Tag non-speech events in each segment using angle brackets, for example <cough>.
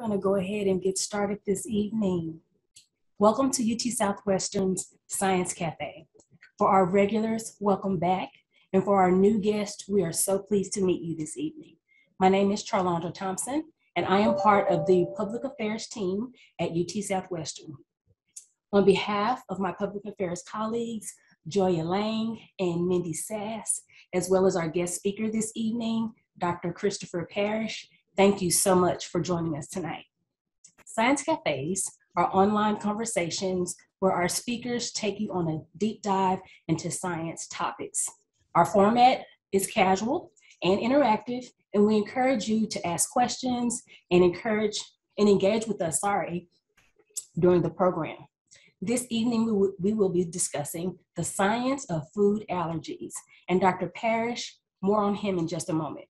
going to go ahead and get started this evening. Welcome to UT Southwestern's Science Cafe. For our regulars, welcome back. And for our new guests, we are so pleased to meet you this evening. My name is Charlondra Thompson, and I am part of the Public Affairs team at UT Southwestern. On behalf of my public affairs colleagues, Joya Lang and Mindy Sass, as well as our guest speaker this evening, Dr. Christopher Parrish, thank you so much for joining us tonight. Science Cafes are online conversations where our speakers take you on a deep dive into science topics. Our format is casual and interactive, and we encourage you to ask questions and encourage and engage with us, sorry, during the program. This evening, we, w- we will be discussing the science of food allergies, and Dr. Parrish, more on him in just a moment.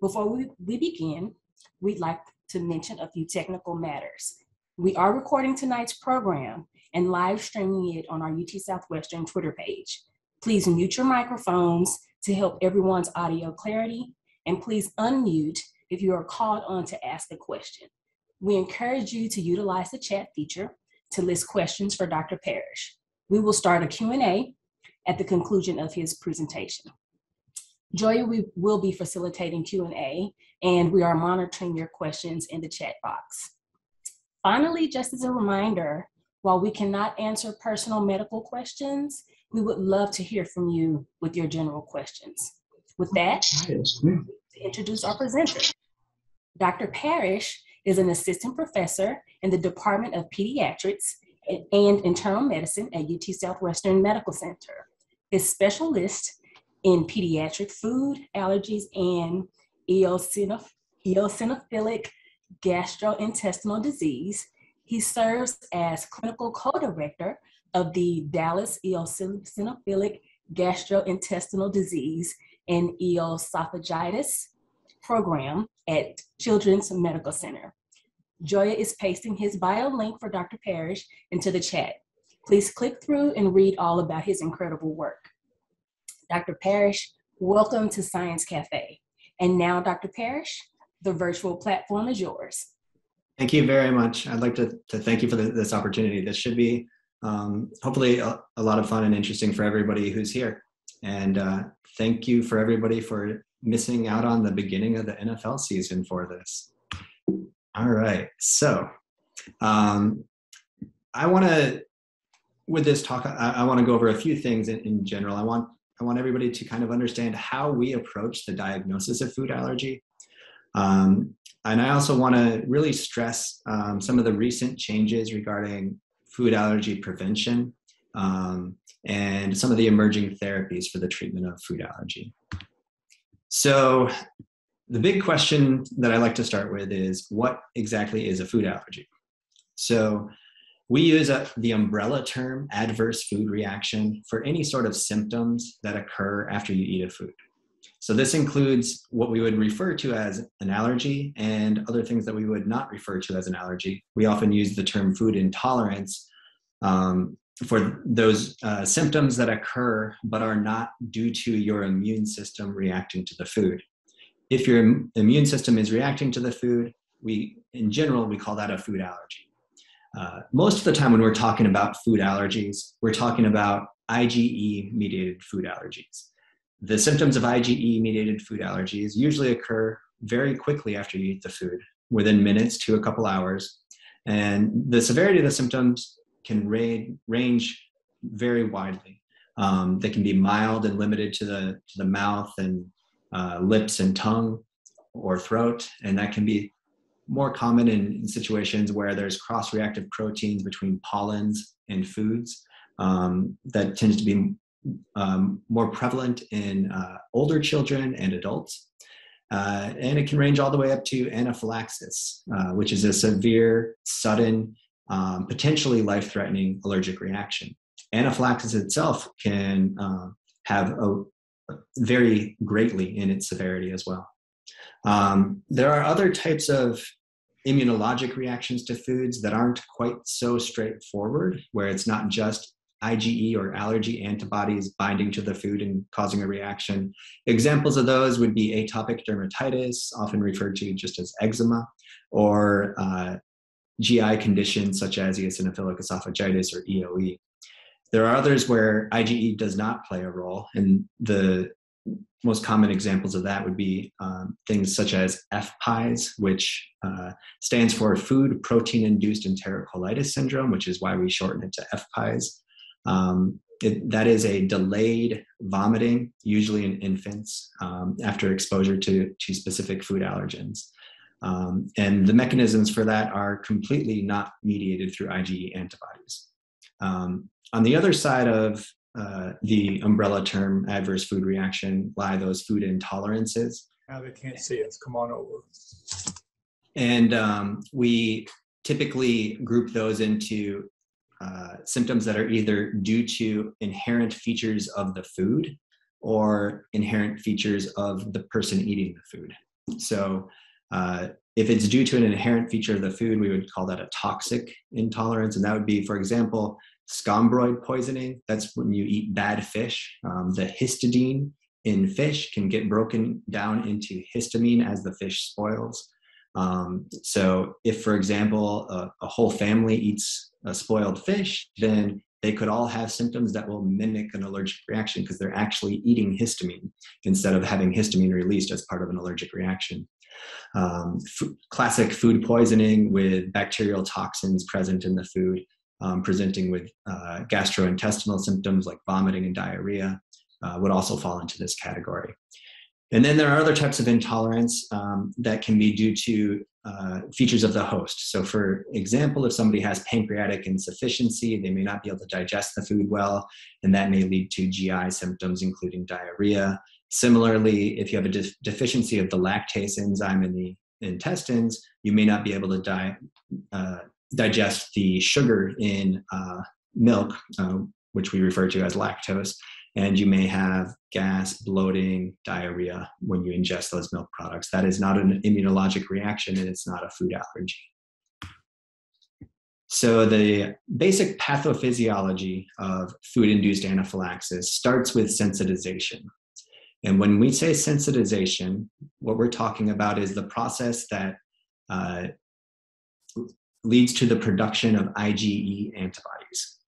Before we, we begin, we'd like to mention a few technical matters. We are recording tonight's program and live streaming it on our UT Southwestern Twitter page. Please mute your microphones to help everyone's audio clarity, and please unmute if you are called on to ask a question. We encourage you to utilize the chat feature to list questions for Dr. Parrish. We will start a Q&A at the conclusion of his presentation. Joya we will be facilitating Q&A and we are monitoring your questions in the chat box. Finally, just as a reminder, while we cannot answer personal medical questions, we would love to hear from you with your general questions. With that, to introduce our presenter. Dr. Parrish is an assistant professor in the Department of Pediatrics and Internal Medicine at UT Southwestern Medical Center. His specialist in pediatric food allergies and eosinophilic gastrointestinal disease. He serves as clinical co-director of the Dallas Eosinophilic Gastrointestinal Disease and Esophagitis program at Children's Medical Center. Joya is pasting his bio link for Dr. Parrish into the chat. Please click through and read all about his incredible work. Dr. Parrish, welcome to Science Cafe. And now, Dr. Parrish, the virtual platform is yours. Thank you very much. I'd like to, to thank you for the, this opportunity. This should be um, hopefully a, a, lot of fun and interesting for everybody who's here. And uh, thank you for everybody for missing out on the beginning of the NFL season for this. All right, so um, I want to, with this talk, I, I want to go over a few things in, in general. I want I want everybody to kind of understand how we approach the diagnosis of food allergy. Um, and I also want to really stress um, some of the recent changes regarding food allergy prevention um, and some of the emerging therapies for the treatment of food allergy. So, the big question that I like to start with is what exactly is a food allergy? So, we use a, the umbrella term adverse food reaction for any sort of symptoms that occur after you eat a food. So, this includes what we would refer to as an allergy and other things that we would not refer to as an allergy. We often use the term food intolerance um, for those uh, symptoms that occur but are not due to your immune system reacting to the food. If your immune system is reacting to the food, we, in general, we call that a food allergy. Uh, most of the time when we're talking about food allergies, we're talking about IgE mediated food allergies. The symptoms of IgE mediated food allergies usually occur very quickly after you eat the food, within minutes to a couple hours. And the severity of the symptoms can ra- range very widely. Um, they can be mild and limited to the, to the mouth and uh, lips and tongue or throat, and that can be more common in, in situations where there's cross-reactive proteins between pollens and foods. Um, that tends to be um, more prevalent in uh, older children and adults. Uh, and it can range all the way up to anaphylaxis, uh, which is a severe, sudden, um, potentially life-threatening allergic reaction. Anaphylaxis itself can uh, have a vary greatly in its severity as well. Um, there are other types of immunologic reactions to foods that aren't quite so straightforward, where it's not just IgE or allergy antibodies binding to the food and causing a reaction. Examples of those would be atopic dermatitis, often referred to just as eczema, or uh, GI conditions such as eosinophilic esophagitis or EOE. There are others where IgE does not play a role, and the most common examples of that would be um, things such as FPIES, which uh, stands for Food Protein Induced Enterocolitis Syndrome, which is why we shorten it to FPIES. Um, it, that is a delayed vomiting, usually in infants, um, after exposure to, to specific food allergens. Um, and the mechanisms for that are completely not mediated through IgE antibodies. Um, on the other side of uh, the umbrella term adverse food reaction lie those food intolerances. Now they can't see us. Come on over. And um, we typically group those into uh, symptoms that are either due to inherent features of the food or inherent features of the person eating the food. So uh, if it's due to an inherent feature of the food, we would call that a toxic intolerance. And that would be, for example, scombroid poisoning. That's when you eat bad fish. Um, the histidine in fish can get broken down into histamine as the fish spoils. Um, so, if, for example, a, a, whole family eats a spoiled fish, then they could all have symptoms that will mimic an allergic reaction because they're actually eating histamine instead of having histamine released as part of an allergic reaction. Um, f- classic food poisoning with bacterial toxins present in the food um, presenting with uh, gastrointestinal symptoms like vomiting and diarrhea uh, would also fall into this category. And then there are other types of intolerance um, that can be due to uh, features of the host. So, for example, if somebody has pancreatic insufficiency, they may not be able to digest the food well, and that may lead to GI symptoms, including diarrhea. Similarly, if you have a de- deficiency of the lactase enzyme in the intestines, you may not be able to di- uh, digest the sugar in uh, milk, uh, which we refer to as lactose, and you may have gas, bloating, diarrhea when you ingest those milk products. That is not an immunologic reaction and it's not a food allergy. So, the basic pathophysiology of food induced anaphylaxis starts with sensitization. And when we say sensitization, what we're talking about is the process that uh, leads to the production of IgE antibodies.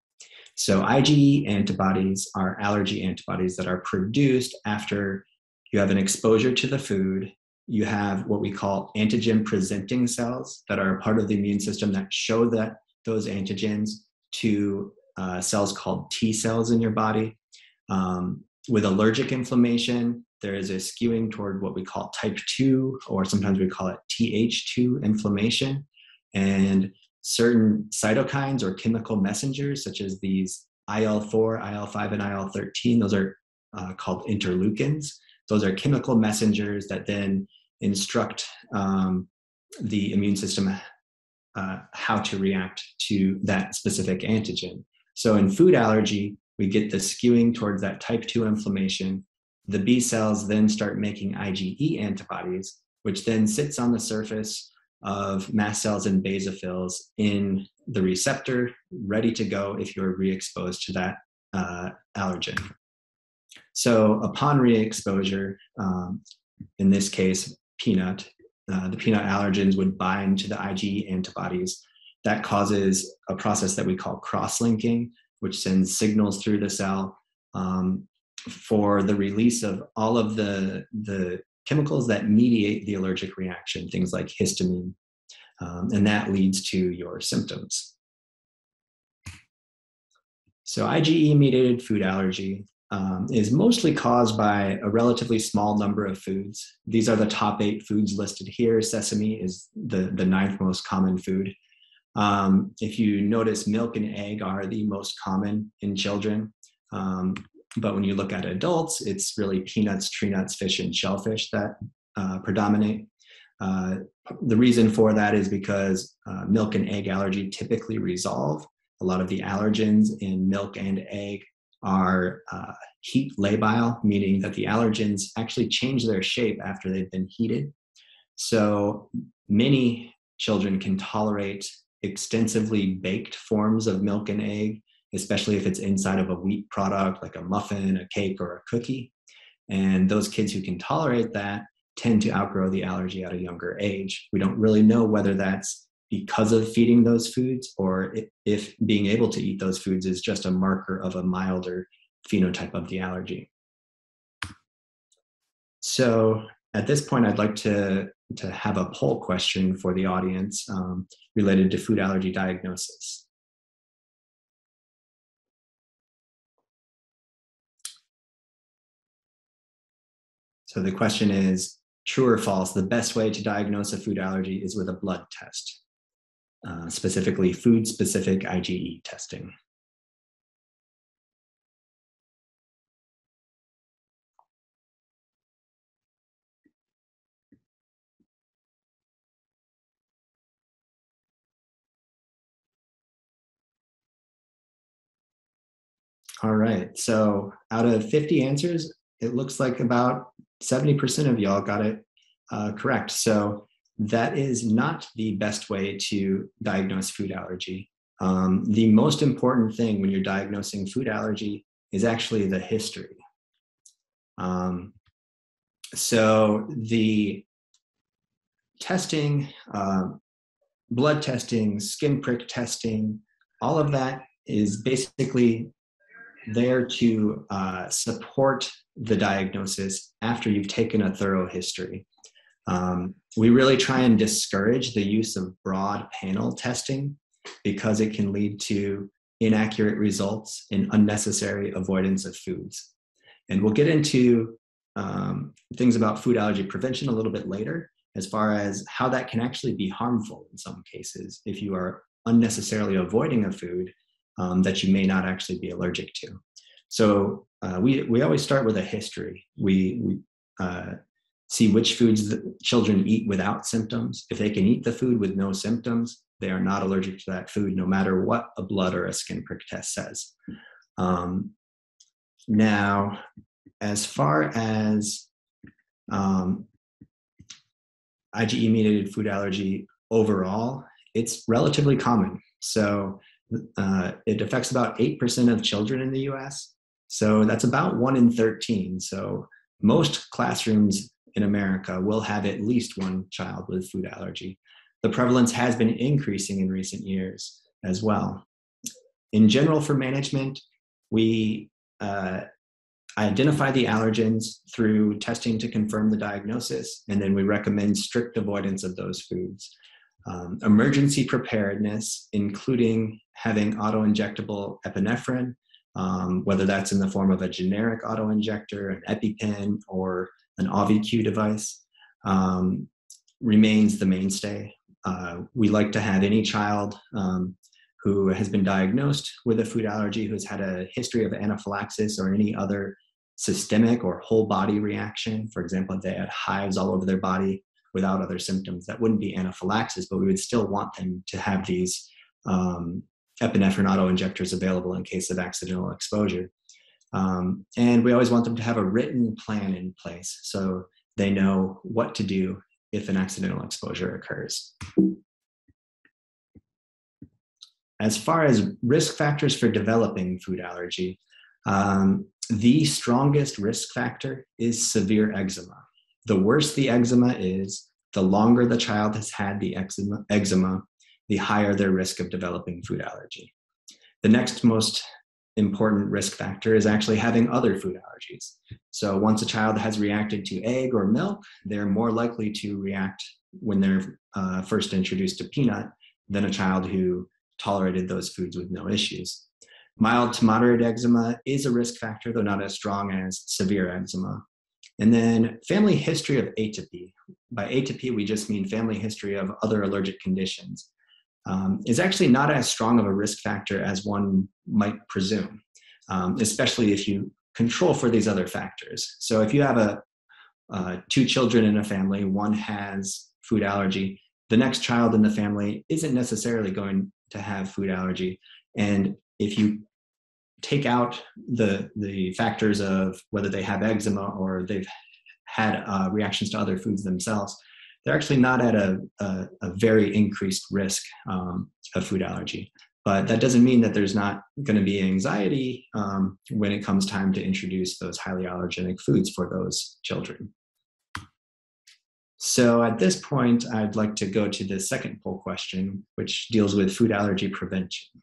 So, IgE antibodies are allergy antibodies that are produced after you have an exposure to the food. You have what we call antigen presenting cells that are a part of the immune system that show that those antigens to uh, cells called T cells in your body. Um, with allergic inflammation, there is a skewing toward what we call type 2, or sometimes we call it Th2 inflammation and certain cytokines or chemical messengers, such as these IL4, IL5, and IL13, those are uh, called interleukins. Those are chemical messengers that then instruct um, the immune system uh, how to react to that specific antigen. So in food allergy, we get the skewing towards that type 2 inflammation. The B cells then start making IgE antibodies, which then sits on the surface of mast cells and basophils in the receptor, ready to go if you're re-exposed to that uh, allergen. So upon re-exposure, um, in this case, peanut, uh, the peanut allergens would bind to the IgE antibodies. That causes a process that we call cross-linking, which sends signals through the cell um, for the release of all of the, the chemicals that mediate the allergic reaction, things like histamine, um, and that leads to your symptoms. So, IgE mediated food allergy um, is mostly caused by a relatively small number of foods. These are the top eight foods listed here. Sesame is the, the ninth most common food. Um, if you notice, milk and egg are the most common in children. Um, but when you look at adults, it's really peanuts, tree nuts, fish, and shellfish that uh, predominate. Uh, the reason for that is because uh, milk and egg allergy typically resolve. A lot of the allergens in milk and egg are uh, heat labile, meaning that the allergens actually change their shape after they've been heated. So many children can tolerate extensively baked forms of milk and egg especially if it's inside of a wheat product like a muffin, a cake, or a cookie. And those kids who can tolerate that tend to outgrow the allergy at a younger age. We don't really know whether that's because of feeding those foods or if being able to eat those foods is just a marker of a milder phenotype of the allergy. So at this point, I'd like to, to have a poll question for the audience um, related to food allergy diagnosis. So the question is, true or false, the best way to diagnose a food allergy is with a blood test, uh, specifically food-specific IgE testing. All right, so out of 50 answers, it looks like about 70% of y'all got it uh, correct. So that is not the best way to diagnose food allergy. Um, the most important thing when you're diagnosing food allergy is actually the history. Um, so the testing, uh, blood testing, skin prick testing, all of that is basically there to uh, support the diagnosis after you've taken a thorough history. Um, we really try and discourage the use of broad panel testing because it can lead to inaccurate results and unnecessary avoidance of foods. And we'll get into um, things about food allergy prevention a little bit later, as far as how that can actually be harmful in some cases if you are unnecessarily avoiding a food um, that you may not actually be allergic to. So uh, we, we always start with a history. We, we uh, see which foods children eat without symptoms. If they can eat the food with no symptoms, they are not allergic to that food, no matter what a blood or a skin prick test says. Um, now, as far as um, IgE mediated food allergy overall, it's relatively common. So uh, it affects about 8% of children in the US. So that's about one in 13. So most classrooms in America will have at least one child with food allergy. The prevalence has been increasing in recent years as well. In general, for management, we uh, identify the allergens through testing to confirm the diagnosis, and then we recommend strict avoidance of those foods. Um, emergency preparedness, including having auto injectable epinephrine, um, whether that's in the form of a generic auto injector, an EpiPen, or an Auvi-Q device, um, remains the mainstay. Uh, we like to have any child um, who has been diagnosed with a food allergy, who's had a history of anaphylaxis or any other systemic or whole body reaction. For example, if they had hives all over their body without other symptoms, that wouldn't be anaphylaxis, but we would still want them to have these um, epinephrine auto injectors available in case of accidental exposure. Um, and we always want them to have a written plan in place so they know what to do if an accidental exposure occurs. As far as risk factors for developing food allergy, um, the strongest risk factor is severe eczema. The worse the eczema is, the longer the child has had the eczema, eczema the higher their risk of developing food allergy. The next most important risk factor is actually having other food allergies. So once a child has reacted to egg or milk, they're more likely to react when they're uh, first introduced to peanut than a child who tolerated those foods with no issues. Mild to moderate eczema is a risk factor, though not as strong as severe eczema. And then family history of atopy. By atopy, we just mean family history of other allergic conditions um, is actually not as strong of a risk factor as one might presume, um, especially if you control for these other factors. So if you have a uh, two children in a family, one has food allergy, the next child in the family isn't necessarily going to have food allergy. And if you take out the the factors of whether they have eczema or they've had uh, reactions to other foods themselves, they're actually not at a, a, a very increased risk um, of food allergy. But that doesn't mean that there's not going to be anxiety um, when it comes time to introduce those highly allergenic foods for those children. So at this point, I'd like to go to the second poll question, which deals with food allergy prevention.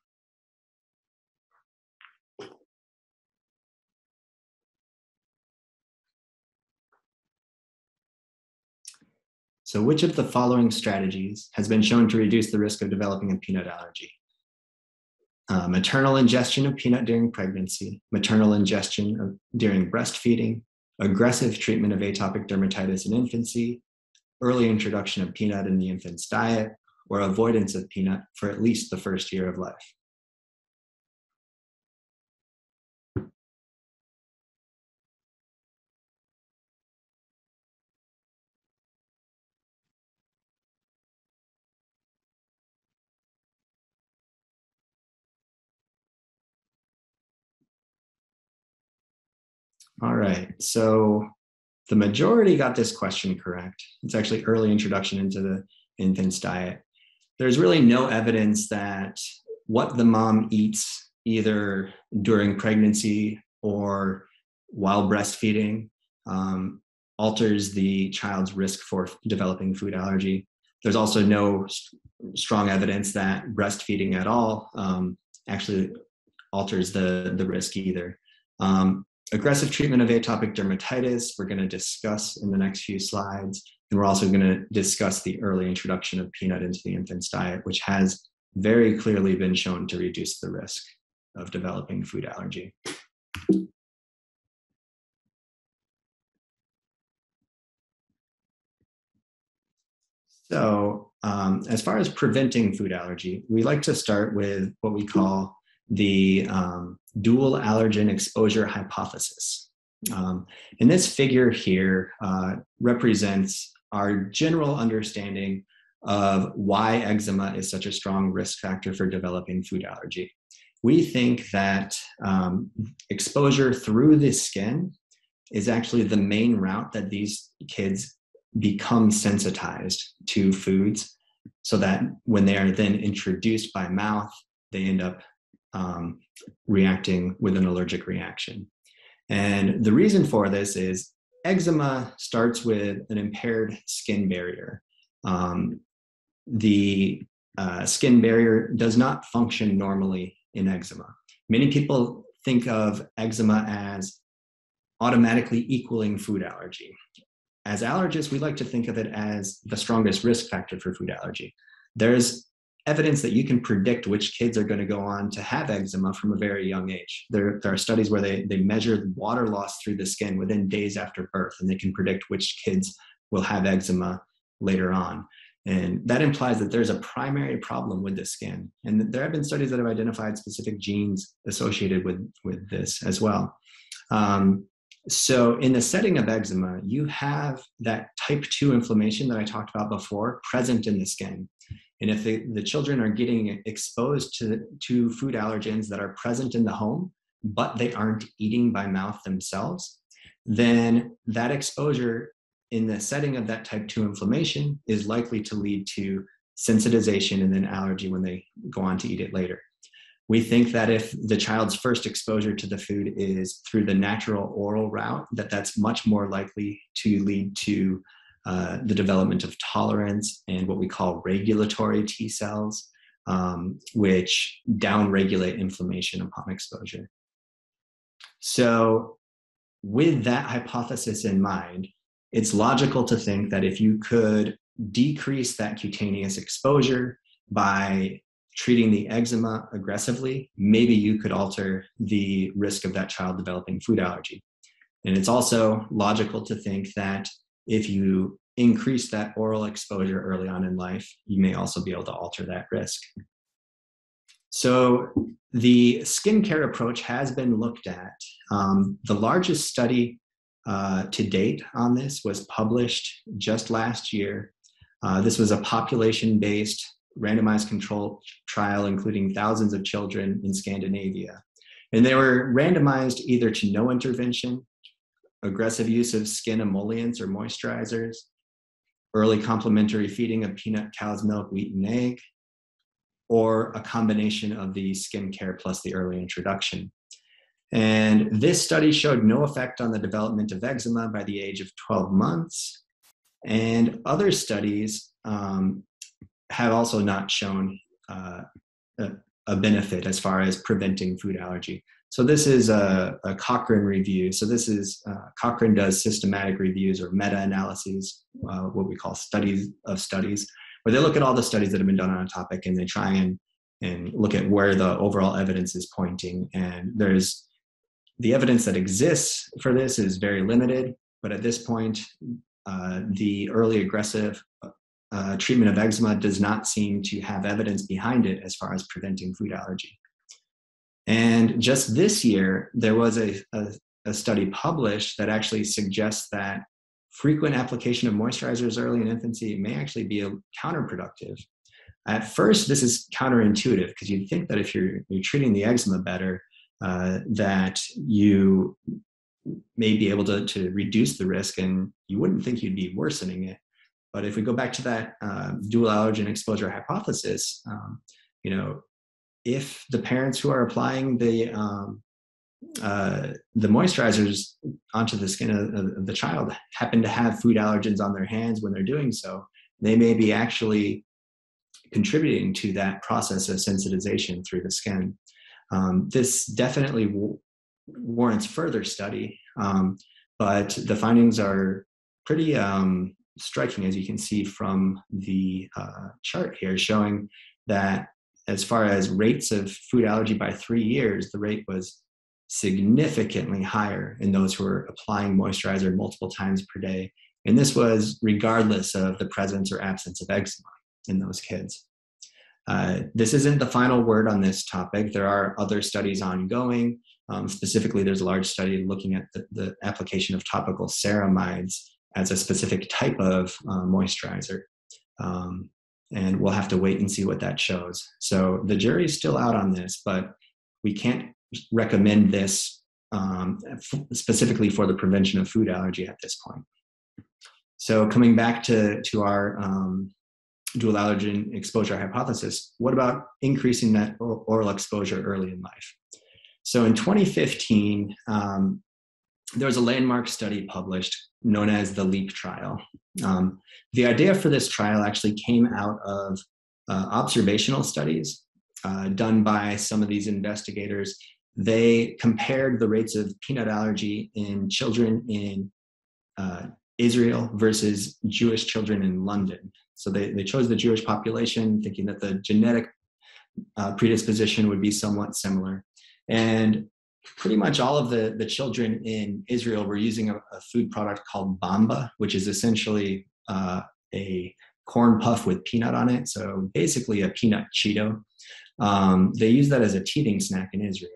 So which of the following strategies has been shown to reduce the risk of developing a peanut allergy? Uh, maternal ingestion of peanut during pregnancy, maternal ingestion of, during breastfeeding, aggressive treatment of atopic dermatitis in infancy, early introduction of peanut in the infant's diet, or avoidance of peanut for at least the first year of life. All right, so the majority got this question correct. It's actually early introduction into the infant's diet. There's really no evidence that what the mom eats, either during pregnancy or while breastfeeding, um, alters the child's risk for developing food allergy. There's also no st- strong evidence that breastfeeding at all um, actually alters the, the risk either. Um, aggressive treatment of atopic dermatitis, we're going to discuss in the next few slides. And we're also going to discuss the early introduction of peanut into the infant's diet, which has very clearly been shown to reduce the risk of developing food allergy. So, um, as far as preventing food allergy, we like to start with what we call the um, dual allergen exposure hypothesis. Um, and this figure here uh, represents our general understanding of why eczema is such a strong risk factor for developing food allergy. We think that um, exposure through the skin is actually the main route that these kids become sensitized to foods so that when they are then introduced by mouth, they end up um, reacting with an allergic reaction. And the reason for this is eczema starts with an impaired skin barrier. Um, the uh, skin barrier does not function normally in eczema. Many people think of eczema as automatically equaling food allergy. As allergists, we like to think of it as the strongest risk factor for food allergy. There's evidence that you can predict which kids are going to go on to have eczema from a very young age. There, there are studies where they, they measure water loss through the skin within days after birth, and they can predict which kids will have eczema later on. And that implies that there's a primary problem with the skin. And there have been studies that have identified specific genes associated with, with this as well. Um, so, in the setting of eczema, you have that type 2 inflammation that I talked about before present in the skin. And if the, the children are getting exposed to, to food allergens that are present in the home, but they aren't eating by mouth themselves, then that exposure in the setting of that type 2 inflammation is likely to lead to sensitization and then allergy when they go on to eat it later. We think that if the child's first exposure to the food is through the natural oral route, that that's much more likely to lead to uh, the development of tolerance and what we call regulatory T cells, um, which downregulate inflammation upon exposure. So, with that hypothesis in mind, it's logical to think that if you could decrease that cutaneous exposure by treating the eczema aggressively, maybe you could alter the risk of that child developing food allergy. And it's also logical to think that if you increase that oral exposure early on in life, you may also be able to alter that risk. So, the skincare approach has been looked at. Um, the largest study uh, to date on this was published just last year. Uh, this was a population based randomized control trial, including thousands of children in Scandinavia. And they were randomized either to no intervention aggressive use of skin emollients or moisturizers, early complementary feeding of peanut, cow's milk, wheat, and egg, or a combination of the skincare plus the early introduction. And this study showed no effect on the development of eczema by the age of 12 months. And other studies um, have also not shown uh, a, a, benefit as far as preventing food allergy. So this is a, a Cochrane review. So this is uh, Cochrane does systematic reviews or meta-analyses, uh, what we call studies of studies, where they look at all the studies that have been done on a topic and they try and and look at where the overall evidence is pointing. And there's the evidence that exists for this is very limited, but at this point, uh, the early aggressive uh, treatment of eczema does not seem to have evidence behind it as far as preventing food allergy. And just this year, there was a, a, a study published that actually suggests that frequent application of moisturizers early in infancy may actually be counterproductive. At first, this is counterintuitive because you'd think that if you're, you're treating the eczema better, uh, that you may be able to, to reduce the risk and you wouldn't think you'd be worsening it. But if we go back to that uh, dual allergen exposure hypothesis, um, you know, if the parents who are applying the um, uh, the moisturizers onto the skin of, of, the child happen to have food allergens on their hands when they're doing so, they may be actually contributing to that process of sensitization through the skin. Um, this definitely w- warrants further study, um, but the findings are pretty um, striking, as you can see from the uh, chart here, showing that as far as rates of food allergy by three years, the rate was significantly higher in those who were applying moisturizer multiple times per day. And this was regardless of the presence or absence of eczema in those kids. Uh, this isn't the final word on this topic. There are other studies ongoing. Um, specifically, there's a large study looking at the, the, application of topical ceramides as a specific type of uh, moisturizer. Um, and we'll have to wait and see what that shows. So the jury's still out on this, but we can't recommend this um, f- specifically for the prevention of food allergy at this point. So coming back to, to our um, dual allergen exposure hypothesis, what about increasing that oral exposure early in life? So in 2015, um, there was a landmark study published known as the LEAP trial. Um, the idea for this trial actually came out of uh, observational studies uh, done by some of these investigators. They compared the rates of peanut allergy in children in uh, Israel versus Jewish children in London. So they, they chose the Jewish population, thinking that the genetic uh, predisposition would be somewhat similar. And pretty much all of the, the children in Israel were using a, a food product called bamba, which is essentially uh, a corn puff with peanut on it. So basically a peanut Cheeto. Um, they use that as a teething snack in Israel.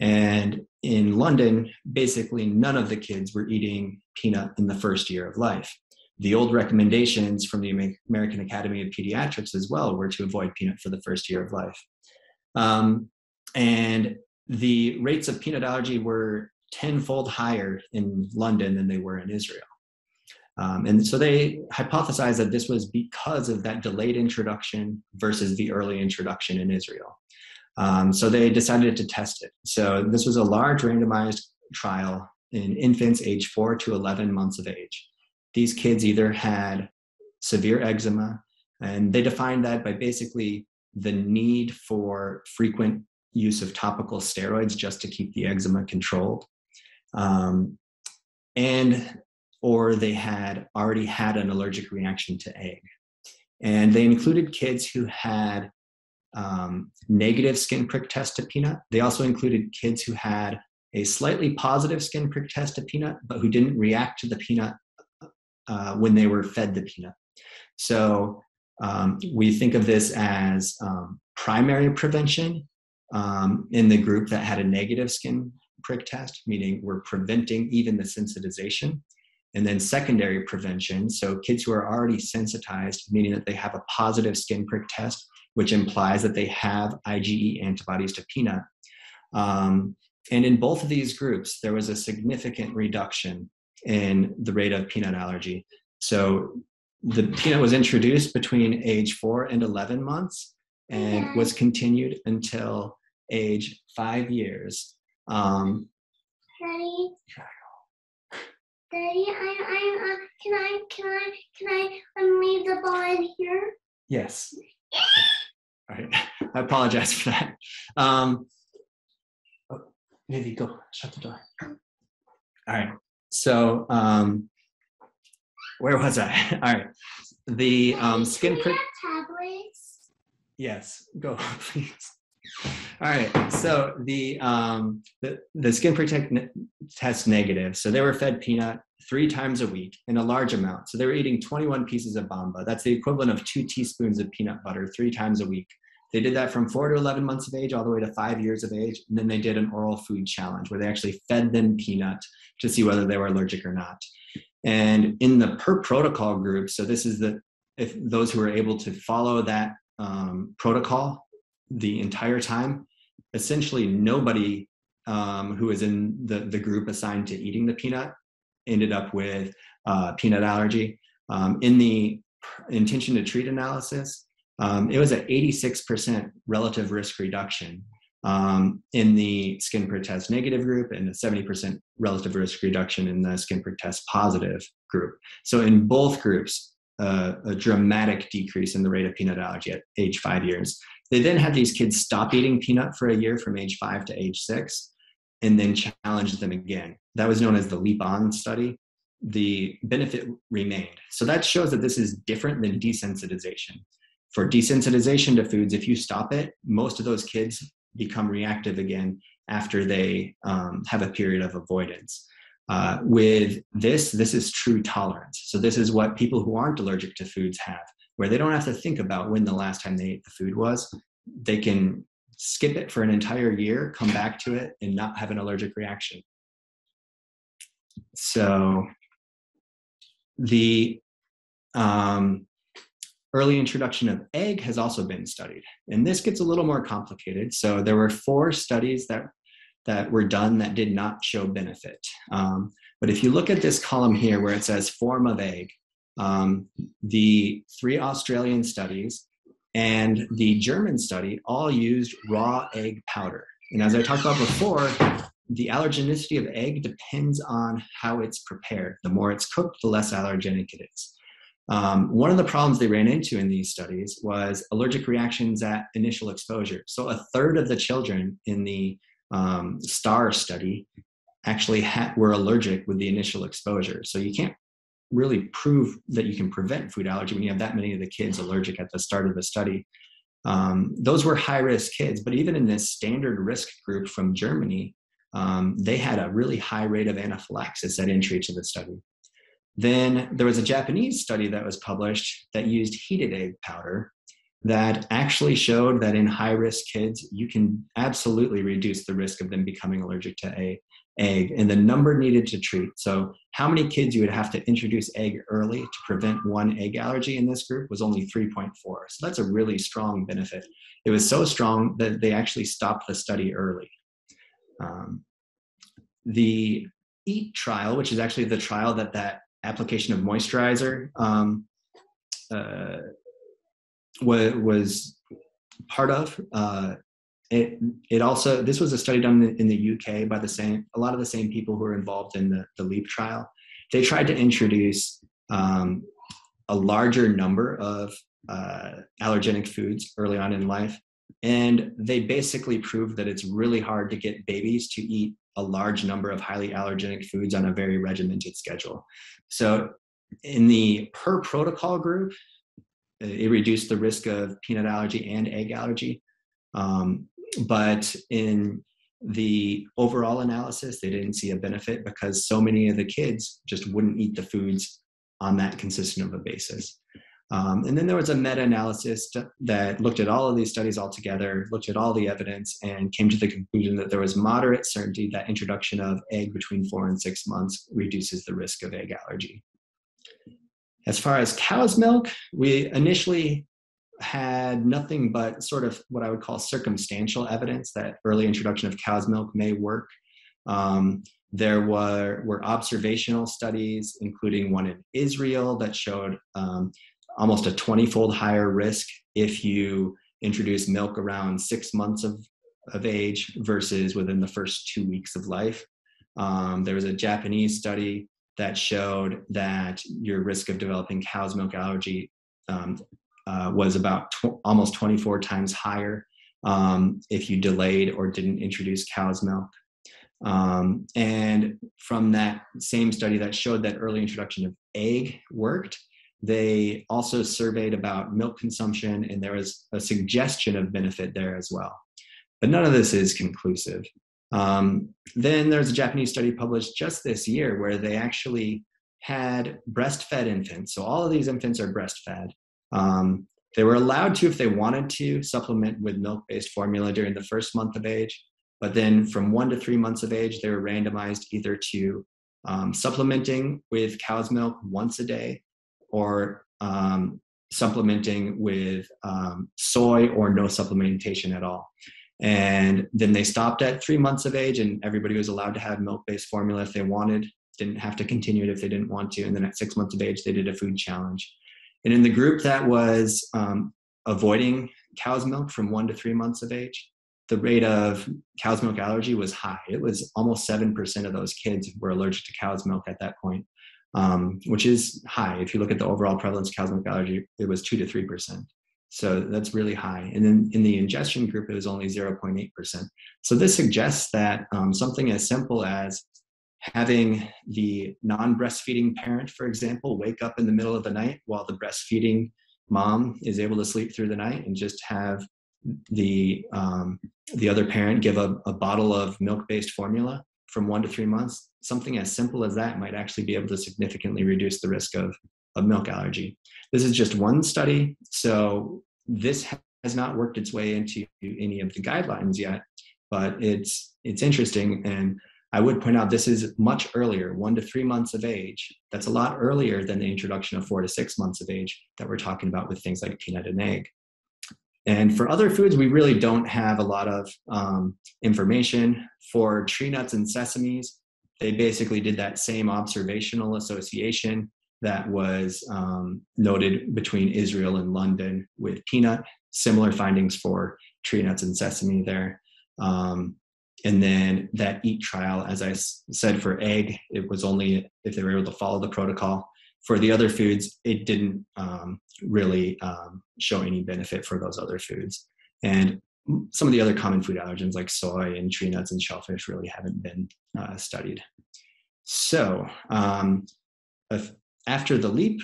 And in London, basically none of the kids were eating peanut in the first year of life the old recommendations from the American Academy of Pediatrics as well were to avoid peanut for the first year of life. Um, and the rates of peanut allergy were tenfold higher in London than they were in Israel. Um, and so they hypothesized that this was because of that delayed introduction versus the early introduction in Israel. Um, so they decided to test it. So this was a large randomized trial in infants aged 4 to 11 months of age these kids either had severe eczema, and they defined that by basically the need for frequent use of topical steroids just to keep the eczema controlled. Um, and or they had already had an allergic reaction to egg. And they included kids who had um, negative skin prick test to peanut. They also included kids who had a slightly positive skin prick test to peanut, but who didn't react to the peanut uh, when they were fed the peanut. So um, we think of this as um, primary prevention um, in the group that had a negative skin prick test, meaning we're preventing even the sensitization. And then secondary prevention, so kids who are already sensitized, meaning that they have a positive skin prick test, which implies that they have IgE antibodies to peanut. Um, and in both of these groups, there was a significant reduction in the rate of peanut allergy. So the peanut was introduced between age four and 11 months, and was continued until age five years. Um, Daddy. <laughs> Daddy, I, I, uh, can I, can I, can I um, leave the ball in here? yes. <gasps> All right. I apologize for that. Um, oh, go shut the door. All right. So, um, where was I? <laughs> All right. The um, skin prick. Yes, go <laughs> please. All right, so the um, the, the skin protect ne- test negative. So they were fed peanut three times a week in a large amount. So they were eating 21 pieces of bamba. That's the equivalent of two teaspoons of peanut butter three times a week. They did that from four to 11 months of age all the way to five years of age. And then they did an oral food challenge where they actually fed them peanut to see whether they were allergic or not. And in the per protocol group, so this is the if those who were able to follow that um, protocol the entire time, essentially nobody um, who was in the, the group assigned to eating the peanut ended up with uh, peanut allergy. Um, in the intention to treat analysis, um, it was an 86% relative risk reduction um, in the skin prick test negative group and a 70% relative risk reduction in the skin prick test positive group. So in both groups, a dramatic decrease in the rate of peanut allergy at age five years. They then had these kids stop eating peanut for a year from age five to age six, and then challenged them again. That was known as the Leap On study. The benefit remained. So that shows that this is different than desensitization. For desensitization to foods, if you stop it, most of those kids become reactive again after they um, have a period of avoidance. Uh, with this, this is true tolerance. So, this is what people who aren't allergic to foods have, where they don't have to think about when the last time they ate the food was. They can skip it for an entire year, come back to it, and not have an allergic reaction. So, the um, early introduction of egg has also been studied, and this gets a little more complicated. So, there were four studies that that were done that did not show benefit. Um, but if you look at this column here where it says form of egg, um, the three Australian studies and the German study all used raw egg powder. And as I talked about before, the allergenicity of egg depends on how it's prepared. The more it's cooked, the less allergenic it is. Um, one of the problems they ran into in these studies was allergic reactions at initial exposure. So a third of the children in the um, STAR study actually ha- were allergic with the initial exposure. So you can't really prove that you can prevent food allergy when you have that many of the kids allergic at the start of the study. Um, those were high risk kids, but even in this standard risk group from Germany, um, they had a really high rate of anaphylaxis at entry to the study. Then there was a Japanese study that was published that used heated egg powder that actually showed that in high risk kids, you can absolutely reduce the risk of them becoming allergic to a egg and the number needed to treat. So, how many kids you would have to introduce egg early to prevent one egg allergy in this group was only 3.4. So, that's a really strong benefit. It was so strong that they actually stopped the study early. Um, the EAT trial, which is actually the trial that that application of moisturizer um, uh, was, was part of. Uh, it, it also this was a study done in the UK by the same a lot of the same people who were involved in the, the LEAP trial. They tried to introduce um, a larger number of uh, allergenic foods early on in life, and they basically proved that it's really hard to get babies to eat a large number of highly allergenic foods on a very regimented schedule. So, in the per protocol group, it reduced the risk of peanut allergy and egg allergy. Um, but in the overall analysis, they didn't see a benefit because so many of the kids just wouldn't eat the foods on that consistent of a basis. Um, and then there was a meta analysis that looked at all of these studies all together, looked at all the evidence, and came to the conclusion that there was moderate certainty that introduction of egg between four and six months reduces the risk of egg allergy. As far as cow's milk, we initially had nothing but sort of what I would call circumstantial evidence that early introduction of cow's milk may work. Um, there were, were observational studies, including one in Israel, that showed um, almost a 20 fold higher risk if you introduce milk around six months of, of age versus within the first two weeks of life. Um, there was a Japanese study that showed that your risk of developing cow's milk allergy um, uh, was about tw- almost 24 times higher um, if you delayed or didn't introduce cow's milk. Um, and from that same study that showed that early introduction of egg worked, they also surveyed about milk consumption, and there was a suggestion of benefit there as well. But none of this is conclusive. Um, then there's a Japanese study published just this year where they actually had breastfed infants. So all of these infants are breastfed. Um, they were allowed to, if they wanted to, supplement with milk based formula during the first month of age. But then from one to three months of age, they were randomized either to um, supplementing with cow's milk once a day or um, supplementing with um, soy or no supplementation at all. And then they stopped at three months of age, and everybody was allowed to have milk based formula if they wanted, didn't have to continue it if they didn't want to. And then at six months of age, they did a food challenge. And in the group that was um, avoiding cow's milk from one to three months of age, the rate of cow's milk allergy was high. It was almost 7% of those kids were allergic to cow's milk at that point, um, which is high. If you look at the overall prevalence of cow's milk allergy, it was 2 to 3%. So that's really high. And then in the ingestion group, it was only 0.8%. So this suggests that um, something as simple as having the non breastfeeding parent, for example, wake up in the middle of the night while the breastfeeding mom is able to sleep through the night and just have the um, the other parent give a, a bottle of milk-based formula from one to three months something as simple as that might actually be able to significantly reduce the risk of, of milk allergy this is just one study so this has not worked its way into any of the guidelines yet but it's it's interesting. And i would point out this is much earlier one to three months of age. That's a lot earlier than the introduction of four to six months of age that we're talking about with things like peanut and egg. And for other foods, we really don't have a lot of um, information. For tree nuts and sesames, they basically did that same observational association that was um, noted between Israel and London with peanut. Similar findings for tree nuts and sesame there. Um, and then that EAT trial, as I said for egg, it was only if they were able to follow the protocol for the other foods, it didn't um, really um, show any benefit for those other foods. And some of the other common food allergens like soy and tree nuts and shellfish really haven't been uh, studied. So um, after the LEAP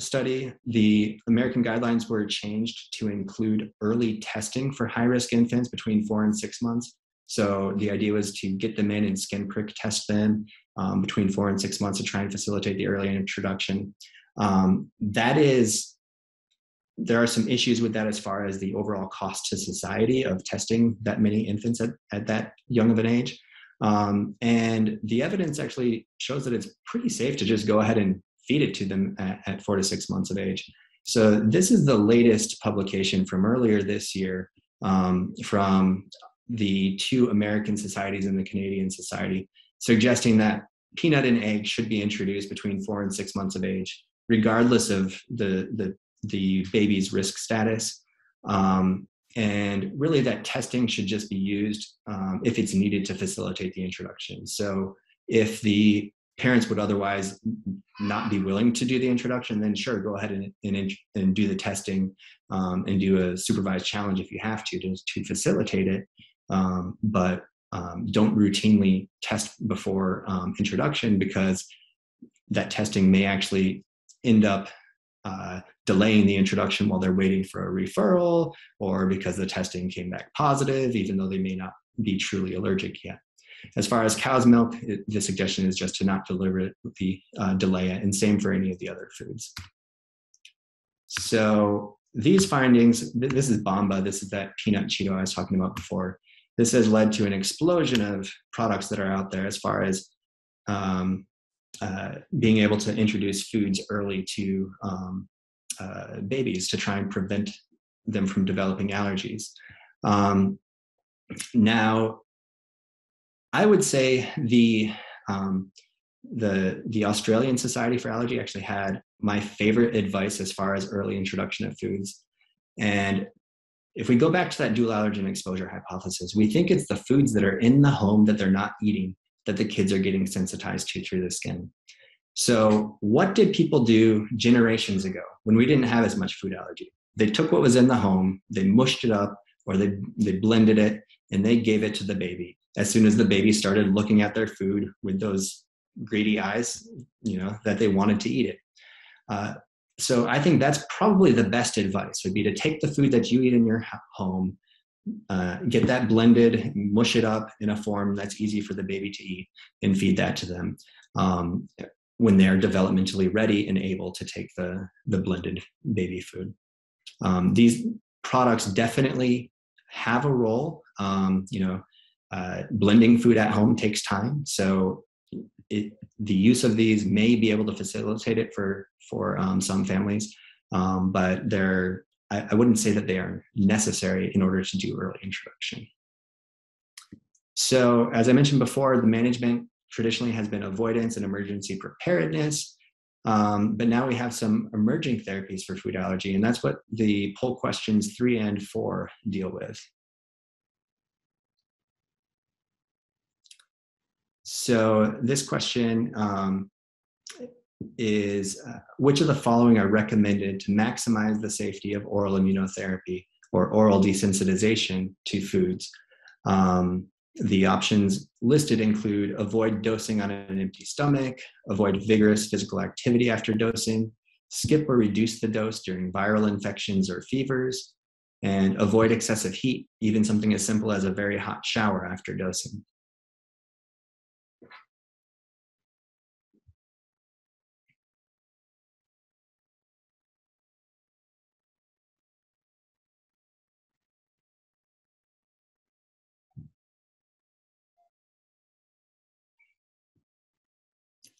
study, the American guidelines were changed to include early testing for high risk infants between four and six months. So the idea was to get them in and skin prick test them um, between four and six months to try and facilitate the early introduction. Um, that is, there are some issues with that as far as the overall cost to society of testing that many infants at, at that young of an age. Um, and the evidence actually shows that it's pretty safe to just go ahead and feed it to them at, at four to six months of age. So this is the latest publication from earlier this year um, from the two American societies and the Canadian Society, suggesting that peanut and egg should be introduced between four and six months of age, regardless of the, the, the baby's risk status. Um, and really, that testing should just be used um, if it's needed to facilitate the introduction. So, if the parents would otherwise not be willing to do the introduction, then sure, go ahead and, and, and do the testing um, and do a supervised challenge if you have to to, to facilitate it um, but um, don't routinely test before um, introduction because that testing may actually end up uh, delaying the introduction while they're waiting for a referral or because the testing came back positive, even though they may not be truly allergic yet. As far as cow's milk, it, the suggestion is just to not deliberately uh, delay it, and same for any of the other foods. So these findings, this is Bamba, this is that peanut Cheeto I was talking about before this has led to an explosion of products that are out there as far as um, uh, being able to introduce foods early to um, uh, babies to try and prevent them from developing allergies. Um, now, I would say the um, the the Australian Society for Allergy actually had my favorite advice as far as early introduction of foods, and if we go back to that dual allergen exposure hypothesis, we think it's the foods that are in the home that they're not eating that the kids are getting sensitized to through the skin. So, what did people do generations ago when we didn't have as much food allergy? They took what was in the home, they mushed it up, or they, they blended it, and they gave it to the baby. As soon as the baby started looking at their food with those greedy eyes, you know, that they wanted to eat it. Uh, so I think that's probably the best advice would be to take the food that you eat in your home, uh, get that blended, mush it up in a form that's easy for the baby to eat, and feed that to them um, when they're developmentally ready and able to take the the blended baby food. Um, these products definitely have a role. Um, you know, uh, blending food at home takes time, so it, the use of these may be able to facilitate it for for um, some families, um, but they're I, I, wouldn't say that they are necessary in order to do early introduction. So as I mentioned before, the management traditionally has been avoidance and emergency preparedness. Um, but now we have some emerging therapies for food allergy, and that's what the poll questions three and four deal with. So this question um, is, uh, which of the following are recommended to maximize the safety of oral immunotherapy or oral desensitization to foods? Um, the options listed include avoid dosing on an empty stomach, avoid vigorous physical activity after dosing, skip or reduce the dose during viral infections or fevers, and avoid excessive heat, even something as simple as a very hot shower after dosing.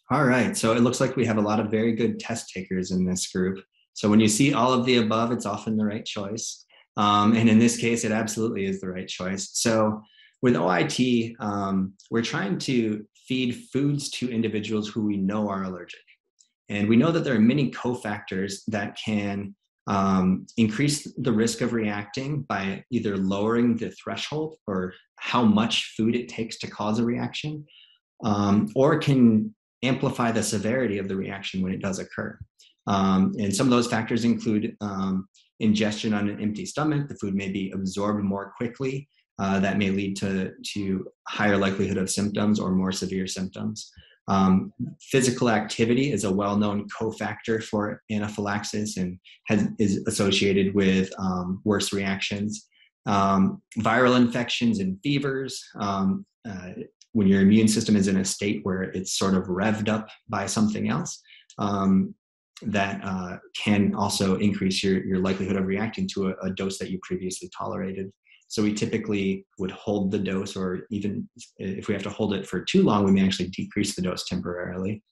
All right, so it looks like we have a lot of very good test takers in this group. So when you see all of the above, it's often the right choice. Um, and in this case, it absolutely is the right choice. So with OIT, um, we're trying to feed foods to individuals who we know are allergic. And we know that there are many cofactors that can um, increase the risk of reacting by either lowering the threshold or how much food it takes to cause a reaction, um, or can amplify the severity of the reaction when it does occur. Um, and some of those factors include um, ingestion on an empty stomach. The food may be absorbed more quickly. Uh, that may lead to, to higher likelihood of symptoms or more severe symptoms. Um, physical activity is a well-known cofactor for anaphylaxis and has, is associated with um, worse reactions. Um, viral infections and fevers um, uh, when your immune system is in a state where it's sort of revved up by something else, um, that uh, can also increase your, your likelihood of reacting to a, a, dose that you previously tolerated. So we typically would hold the dose, or even if we have to hold it for too long, we may actually decrease the dose temporarily.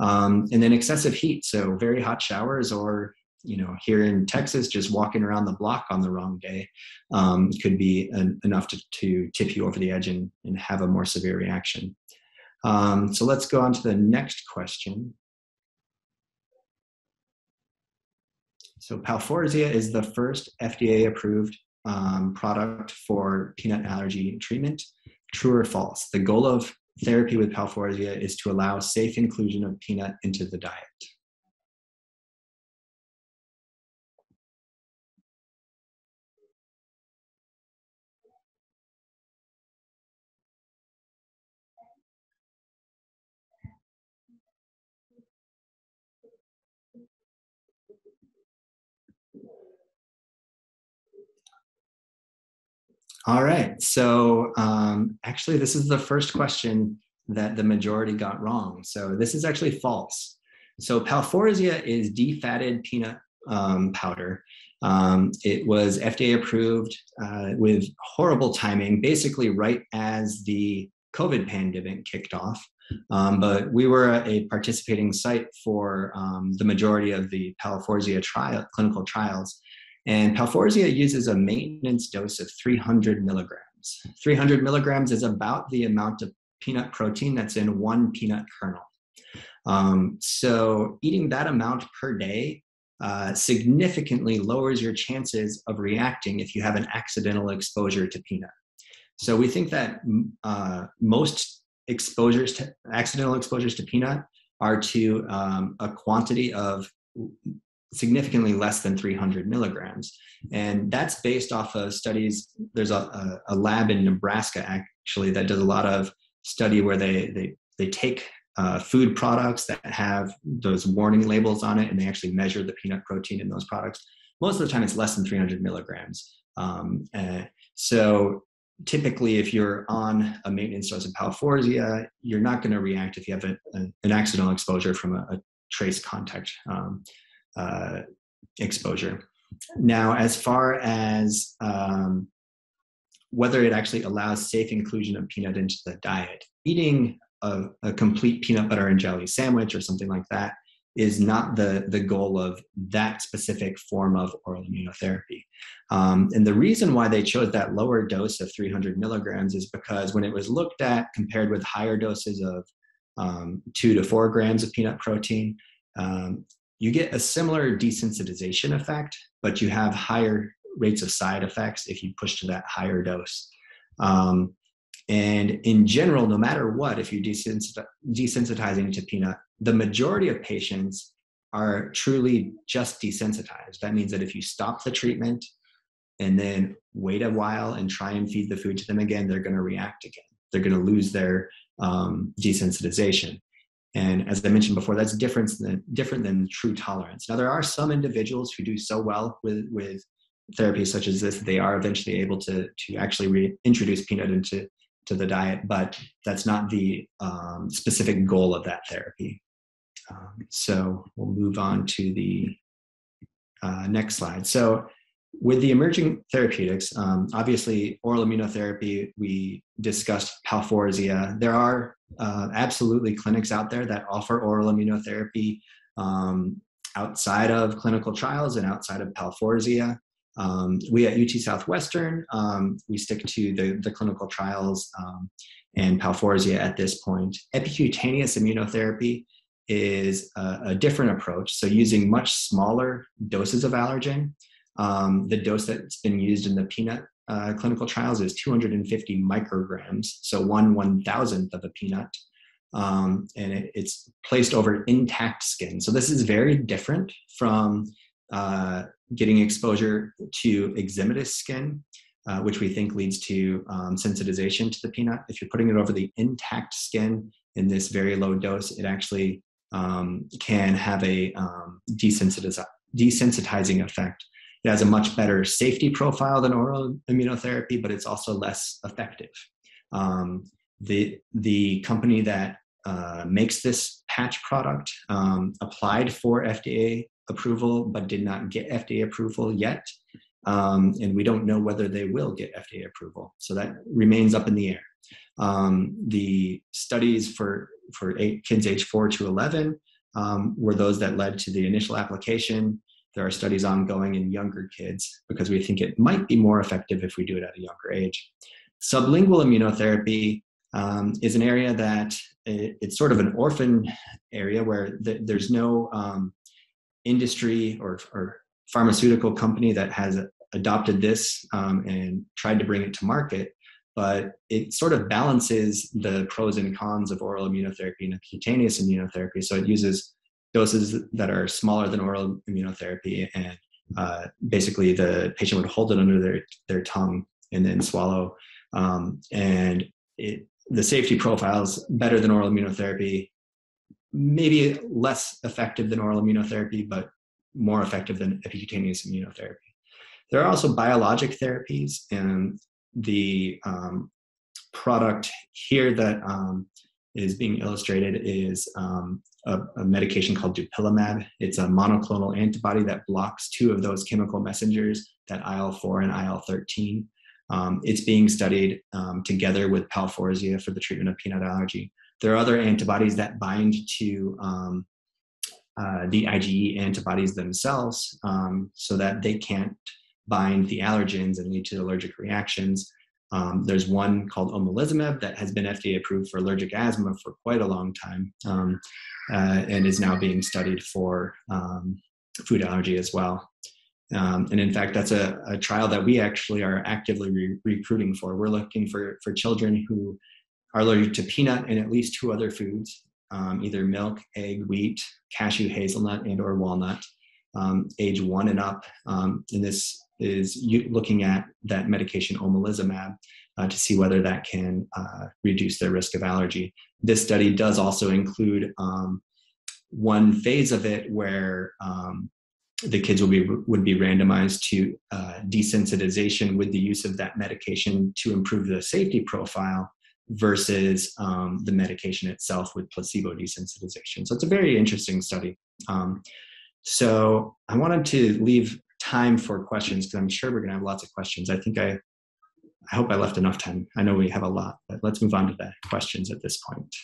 Um, and then excessive heat, so very hot showers or you know here in texas just walking around the block on the wrong day um, could be an, enough to, to tip you over the edge and, and have a more severe reaction. Um, so let's go on to the next question. So palforzia is the first fda approved um, product for peanut allergy treatment. True or false? The goal of therapy with palforzia is to allow safe inclusion of peanut into the diet All right. So um, actually, this is the first question that the majority got wrong. So this is actually false. So Palforzia is defatted peanut um, powder. Um, it was FDA approved uh, with horrible timing, basically right as the COVID pandemic kicked off. Um, but we were a participating site for um, the majority of the Palforzia trial, clinical trials. And Palforzia uses a maintenance dose of 300 milligrams. 300 milligrams is about the amount of peanut protein that's in one peanut kernel. Um, so eating that amount per day uh, significantly lowers your chances of reacting if you have an accidental exposure to peanut. So we think that uh, most exposures to accidental exposures to peanut are to um, a quantity of significantly less than 300 milligrams. And that's based off of studies. There's a, a, lab in Nebraska actually that does a lot of study where they, they, they take uh, food products that have those warning labels on it and they actually measure the peanut protein in those products. Most of the time it's less than 300 milligrams. Um, so typically if you're on a maintenance dose of Palforzia, you're not going to react if you have a, a, an accidental exposure from a, a trace contact um, uh, exposure. Now, as far as um, whether it actually allows safe inclusion of peanut into the diet, eating a, a complete peanut butter and jelly sandwich or something like that is not the, the goal of that specific form of oral immunotherapy. Um, and the reason why they chose that lower dose of 300 milligrams is because when it was looked at compared with higher doses of um, two to four grams of peanut protein, um, you get a similar desensitization effect, but you have higher rates of side effects if you push to that higher dose. Um, and in general, no matter what, if you're desensitizing to peanut, the majority of patients are truly just desensitized. That means that if you stop the treatment and then wait a while and try and feed the food to them again, they're going to react again. They're going to lose their um, desensitization. And as I mentioned before, that's different than different than true tolerance. Now, there are some individuals who do so well with with therapies such as this, they are eventually able to to actually reintroduce peanut into to the diet, but that's not the um, specific goal of that therapy. Um, so we'll move on to the uh, next slide. So with the emerging therapeutics, um, obviously oral immunotherapy, we discussed Palforzia. There are uh, absolutely clinics out there that offer oral immunotherapy um, outside of clinical trials and outside of Palforzia. Um, we at UT Southwestern, um, we stick to the, the clinical trials um, and Palforzia at this point. Epicutaneous immunotherapy is a, a, different approach. So using much smaller doses of allergen. Um, the dose that's been used in the peanut uh, clinical trials is 250 micrograms, so one one thousandth of a peanut. Um, and it, it's placed over intact skin. So this is very different from uh, getting exposure to eczematous skin, uh, which we think leads to um, sensitization to the peanut. If you're putting it over the intact skin in this very low dose, it actually um, can have a um, desensitiz- desensitizing effect. It has a much better safety profile than oral immunotherapy, but it's also less effective. Um, the, the company that uh, makes this patch product um, applied for FDA approval but did not get FDA approval yet. Um, and we don't know whether they will get FDA approval. So that remains up in the air. Um, the studies for, for eight, kids age 4 to 11 um, were those that led to the initial application. There are studies ongoing in younger kids because we think it might be more effective if we do it at a younger age. Sublingual immunotherapy um, is an area that it, it's sort of an orphan area where the, there's no um, industry or, or pharmaceutical company that has adopted this um, and tried to bring it to market, but it sort of balances the pros and cons of oral immunotherapy and cutaneous immunotherapy. So it uses doses that are smaller than oral immunotherapy, and uh, basically the patient would hold it under their, their tongue and then swallow. Um, and it, the safety profile is better than oral immunotherapy maybe less effective than oral immunotherapy, but more effective than epicutaneous immunotherapy. There are also biologic therapies, and the um, product here that um, is being illustrated is um, a, a, medication called dupilumab. It's a monoclonal antibody that blocks two of those chemical messengers, that IL-4 and IL-13. Um, it's being studied um, together with Palforzia for the treatment of peanut allergy. There are other antibodies that bind to um, uh, the IgE antibodies themselves um, so that they can't bind the allergens and lead to allergic reactions. Um, there's one called omalizumab that has been FDA approved for allergic asthma for quite a long time um, uh, and is now being studied for um, food allergy as well. Um, and in fact, that's a, a, trial that we actually are actively re- recruiting for. We're looking for, for children who are allergic to peanut and at least two other foods, um, either milk, egg, wheat, cashew, hazelnut, and or walnut, um, age one and up. And this is looking at that medication omalizumab uh, to see whether that can uh, reduce their risk of allergy. This study does also include um, one phase of it where um, the kids will be would be randomized to uh, desensitization with the use of that medication to improve the safety profile versus um, the medication itself with placebo desensitization. So it's a very interesting study. Um, so I wanted to leave time for questions because I'm sure we're going to have lots of questions. I think I, I hope I left enough time. I know we have a lot, but let's move on to the questions at this point.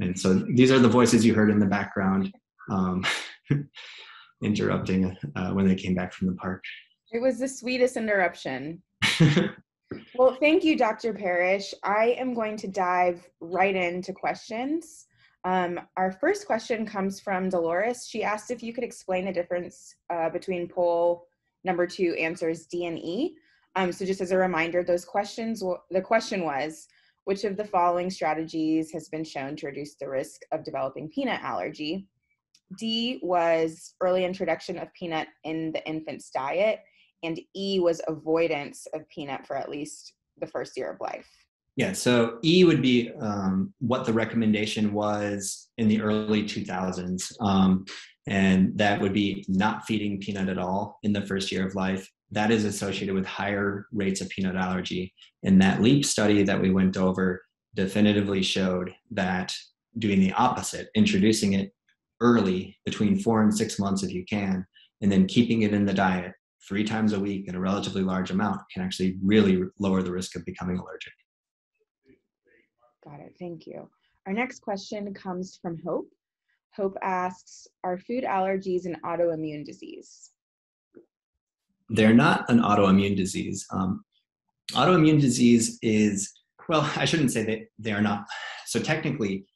And so these are the voices you heard in the background um, <laughs> interrupting uh, when they came back from the park. It was the sweetest interruption. <laughs> well, thank you, Dr. Parrish. I am going to dive right into questions. Um, our first question comes from Dolores. She asked if you could explain the difference uh, between poll number two answers D and E. Um, so just as a reminder, those questions, the question was, which of the following strategies has been shown to reduce the risk of developing peanut allergy? D was early introduction of peanut in the infant's diet, and E was avoidance of peanut for at least the first year of life. Yeah, so E would be um, what the recommendation was in the early 2000s. Um, and that would be not feeding peanut at all in the first year of life. That is associated with higher rates of peanut allergy. And that LEAP study that we went over definitively showed that doing the opposite, introducing it early, between four and six months if you can, and then keeping it in the diet three times a week in a relatively large amount can actually really lower the risk of becoming allergic. Got it. Thank you. Our next question comes from Hope. Hope asks Are food allergies an autoimmune disease? They're not an autoimmune disease. Um, autoimmune disease is, well, <laughs> I shouldn't say that they are not. So, technically,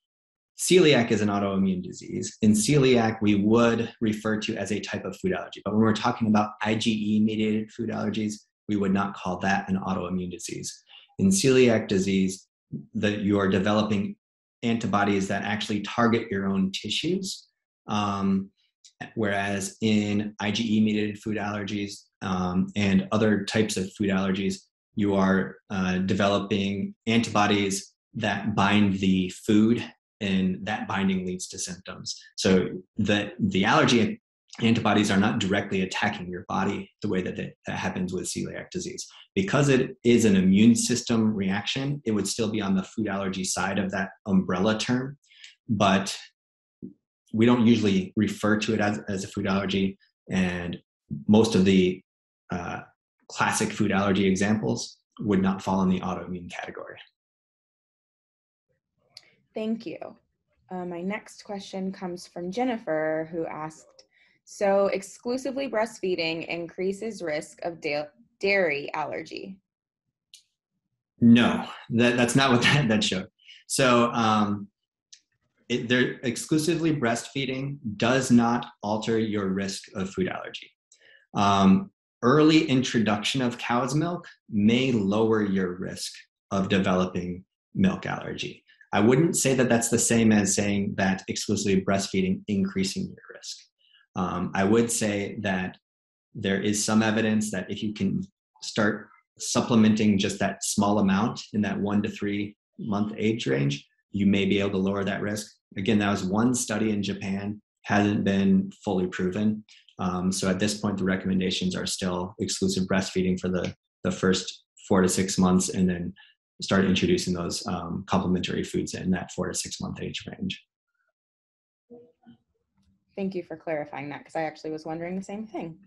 celiac is an autoimmune disease. In celiac, we would refer to as a type of food allergy. But when we're talking about IgE mediated food allergies, we would not call that an autoimmune disease. In celiac disease, that you are developing antibodies that actually target your own tissues. Um, whereas in IgE mediated food allergies um, and other types of food allergies, you are uh, developing antibodies that bind the food and that binding leads to symptoms. So the, the allergy antibodies are not directly attacking your body the way that it, that happens with celiac disease. Because it is an immune system reaction, it would still be on the food allergy side of that umbrella term, but we don't usually refer to it as, as a food allergy. And most of the uh, classic food allergy examples would not fall in the autoimmune category. Thank you. Uh, my next question comes from Jennifer, who asked so exclusively breastfeeding increases risk of da- dairy allergy. No, that, that's not what <laughs> that, that showed. So um, it, they're exclusively breastfeeding does not alter your risk of food allergy. Um, early introduction of cow's milk may lower your risk of developing milk allergy. I wouldn't say that that's the same as saying that exclusively breastfeeding increasing your risk. Um, I would say that there is some evidence that if you can start supplementing just that small amount in that one to three month age range, you may be able to lower that risk. Again, that was one study in Japan, hasn't been fully proven. Um, so at this point, the recommendations are still exclusive breastfeeding for the, the first four to six months and then start introducing those um, complementary foods in that four to six month age range. Thank you for clarifying that because I actually was wondering the same thing.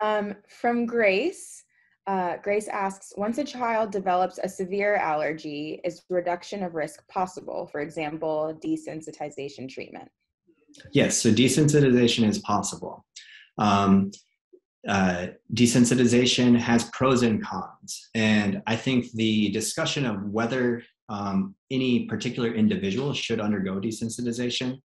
um, from Grace, uh, Grace asks, once a child develops a severe allergy, is reduction of risk possible? For example, desensitization treatment. Yes, so desensitization is possible. Um, uh, desensitization has pros and cons. And I think the discussion of whether um, any particular individual should undergo desensitization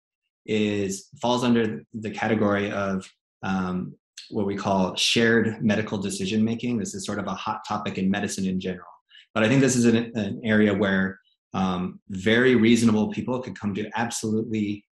is falls under the category of um, what we call shared medical decision making. This is sort of a hot topic in medicine in general. But I think this is an, an area where um, very reasonable people could come to absolutely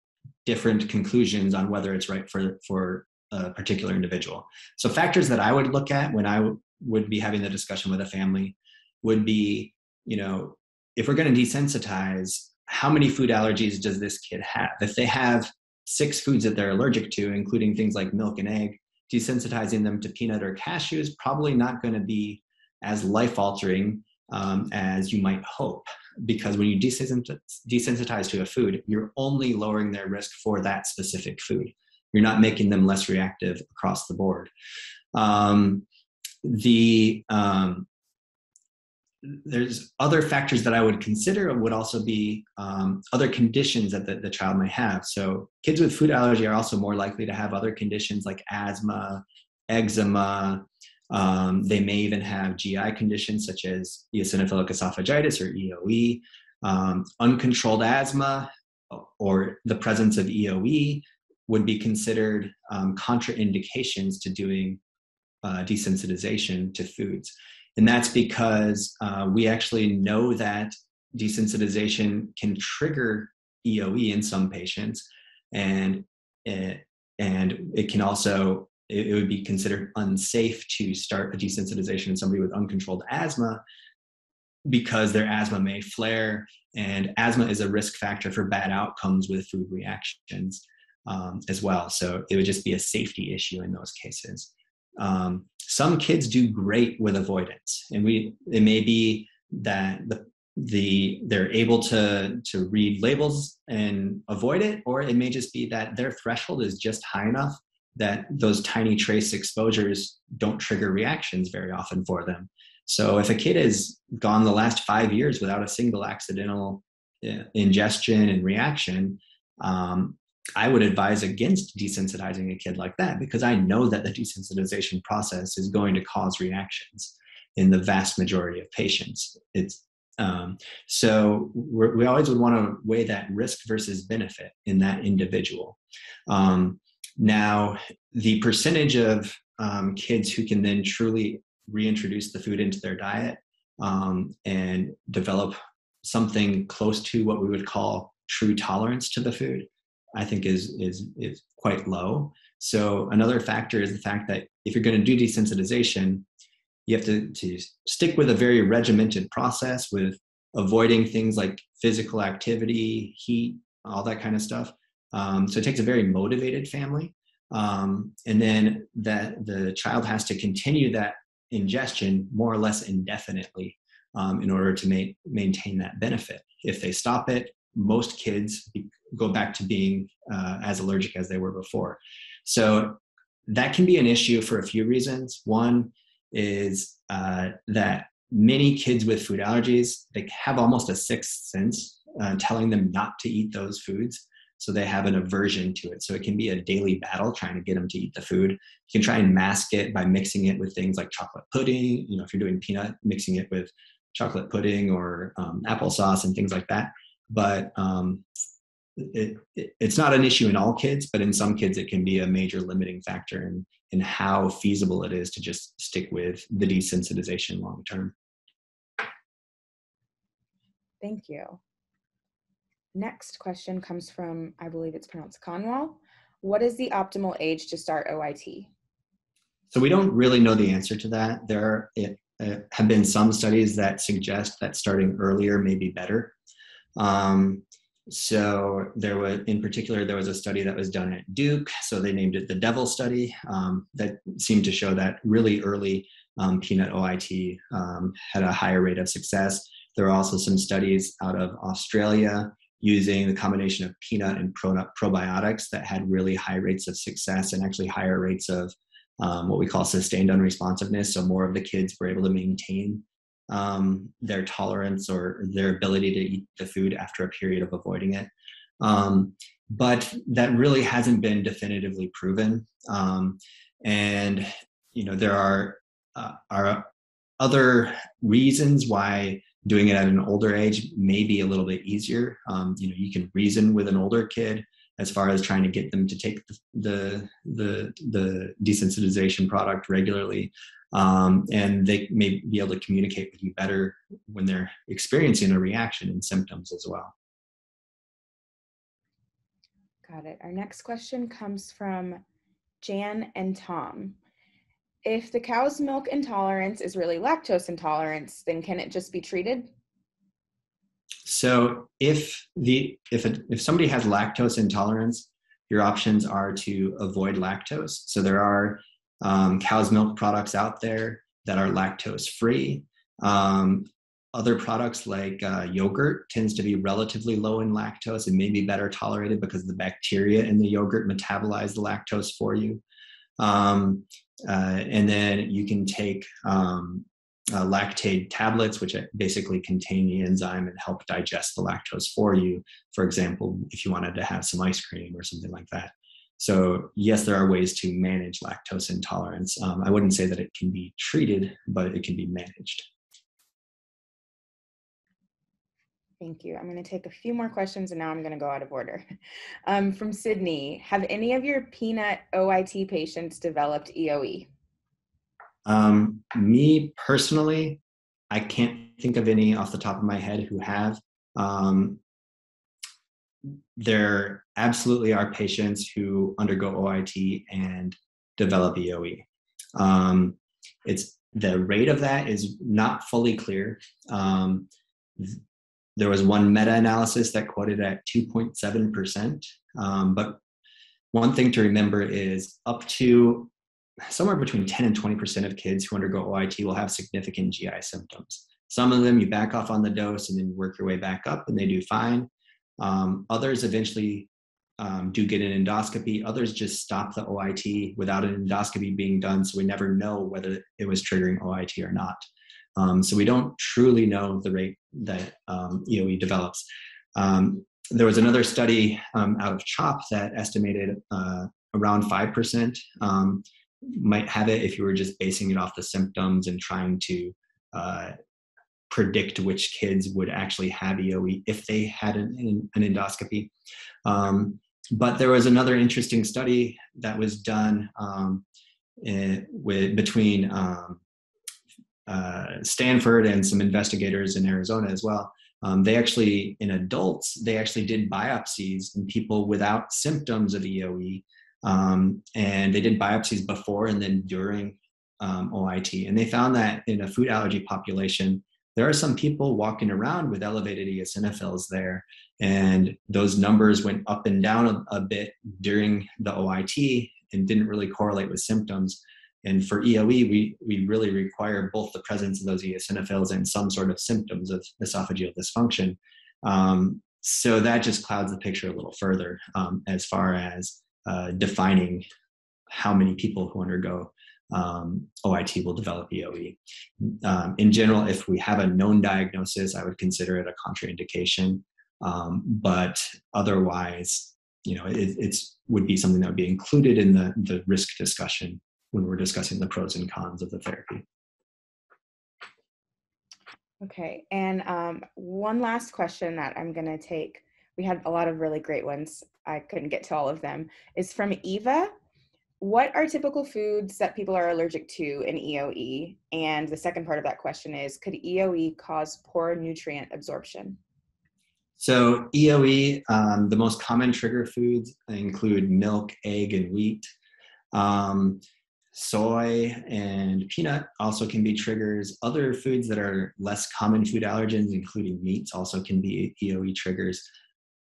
different conclusions on whether it's right for, for a particular individual. So factors that I would look at when I w- would be having the discussion with a family would be, you know, if we're going to desensitize, how many food allergies does this kid have? If they have six foods that they're allergic to, including things like milk and egg, desensitizing them to peanut or cashew is probably not going to be as life altering um, as you might hope. Because when you desensitize to a food, you're only lowering their risk for that specific food. You're not making them less reactive across the board. Um, the um, there's other factors that I would consider would also be um, other conditions that the, the, child might have. So kids with food allergy are also more likely to have other conditions like asthma, eczema. Um, they may even have GI conditions such as eosinophilic esophagitis or EOE, um, uncontrolled asthma, or the presence of EOE would be considered um, contraindications to doing uh, desensitization to foods. And that's because uh, we actually know that desensitization can trigger EOE in some patients, and it, and it can also it, it would be considered unsafe to start a desensitization in somebody with uncontrolled asthma because their asthma may flare, and asthma is a risk factor for bad outcomes with food reactions um, as well. So it would just be a safety issue in those cases. Um, some kids do great with avoidance, and we it may be that the the they're able to to read labels and avoid it, or it may just be that their threshold is just high enough that those tiny trace exposures don't trigger reactions very often for them. So if a kid has gone the last five years without a single accidental uh, ingestion and reaction, um, I would advise against desensitizing a kid like that because I know that the desensitization process is going to cause reactions in the vast majority of patients. It's um, so we always would want to weigh that risk versus benefit in that individual. Um, now, the percentage of um, kids who can then truly reintroduce the food into their diet um, and develop something close to what we would call true tolerance to the food I think is is is quite low. So another factor is the fact that if you're going to do desensitization, you have to, to stick with a very regimented process with avoiding things like physical activity, heat, all that kind of stuff. Um, so it takes a very motivated family. Um, and then that the child has to continue that ingestion more or less indefinitely um, in order to ma- maintain that benefit. If they stop it, most kids go back to being uh, as allergic as they were before. So that can be an issue for a few reasons. One is uh, that many kids with food allergies they have almost a sixth sense uh, telling them not to eat those foods. So they have an aversion to it. So it can be a daily battle trying to get them to eat the food. You can try and mask it by mixing it with things like chocolate pudding. You know if you're doing peanut mixing it with chocolate pudding or um, applesauce and things like that. But um, it, it, it's not an issue in all kids, but in some kids, it can be a major limiting factor in, in how feasible it is to just stick with the desensitization long term. Thank you. Next question comes from, I believe it's pronounced Conwell. What is the optimal age to start OIT? So we don't really know the answer to that. There uh, have been some studies that suggest that starting earlier may be better. Um, so there was, in particular, there was a study that was done at Duke. So they named it the Devil Study um, that seemed to show that really early um, peanut OIT um, had a higher rate of success. There are also some studies out of Australia using the combination of peanut and pro- probiotics that had really high rates of success and actually higher rates of um, what we call sustained unresponsiveness. So more of the kids were able to maintain um, their tolerance or their ability to eat the food after a period of avoiding it. Um, but that really hasn't been definitively proven. Um, and you know there are uh, are other reasons why doing it at an older age may be a little bit easier. Um, you know, you can reason with an older kid as far as trying to get them to take the the the, desensitization product regularly um, and they may be able to communicate with you better when they're experiencing a reaction and symptoms as well Got it. Our next question comes from Jan and Tom. If the cow's milk intolerance is really lactose intolerance, then can it just be treated? So if the if a, if somebody has lactose intolerance, your options are to avoid lactose. So there are um, cow's milk products out there that are lactose free. Um, other products like uh, yogurt tends to be relatively low in lactose and may be better tolerated because the bacteria in the yogurt metabolize the lactose for you. Um, uh, and then you can take um, uh, Lactaid tablets, which basically contain the enzyme and help digest the lactose for you. For example, if you wanted to have some ice cream or something like that. So yes, there are ways to manage lactose intolerance. Um, I wouldn't say that it can be treated, but it can be managed. Thank you. I'm going to take a few more questions and now I'm going to go out of order. <laughs> Um, from Sydney, have any of your peanut OIT patients developed EOE? Um, me personally, I can't think of any off the top of my head who have. Um, there absolutely are patients who undergo OIT and develop EOE. Um, it's the rate of that is not fully clear. Um, there was one meta-analysis that quoted at 2.7%. Um, but one thing to remember is up to somewhere between 10 and 20% of kids who undergo OIT will have significant GI symptoms. Some of them you back off on the dose and then work your way back up and they do fine. Um, others eventually um, do get an endoscopy. Others just stop the OIT without an endoscopy being done, so we never know whether it was triggering OIT or not. Um, so we don't truly know the rate that um, EOE develops. Um, there was another study um, out of CHOP that estimated uh, around 5% um, might have it if you were just basing it off the symptoms and trying to uh, predict which kids would actually have EOE if they had an, an endoscopy. Um, but there was another interesting study that was done um, in, eh, with, between um, uh, Stanford and some investigators in Arizona as well. Um, they actually, in adults, they actually did biopsies in people without symptoms of EOE. Um, and they did biopsies before and then during um, OIT. And they found that in a food allergy population, there are some people walking around with elevated eosinophils there. And those numbers went up and down a, a bit during the OIT and didn't really correlate with symptoms. And for EOE, we, we really require both the presence of those eosinophils and some sort of symptoms of esophageal dysfunction. Um, so that just clouds the picture a little further um, as far as uh, defining how many people who undergo um, OIT will develop EOE. Um, in general, if we have a known diagnosis, I would consider it a contraindication. Um, but otherwise, you know, it it's would be something that would be included in the, the risk discussion when we're discussing the pros and cons of the therapy. Okay, and um, one last question that I'm going to take. We had a lot of really great ones. I couldn't get to all of them. Is from Eva. What are typical foods that people are allergic to in EOE? And the second part of that question is Could EOE cause poor nutrient absorption? So, EOE, um, the most common trigger foods include milk, egg, and wheat. Um, soy and peanut also can be triggers. Other foods that are less common food allergens, including meats, also can be EOE triggers.